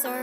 sorry.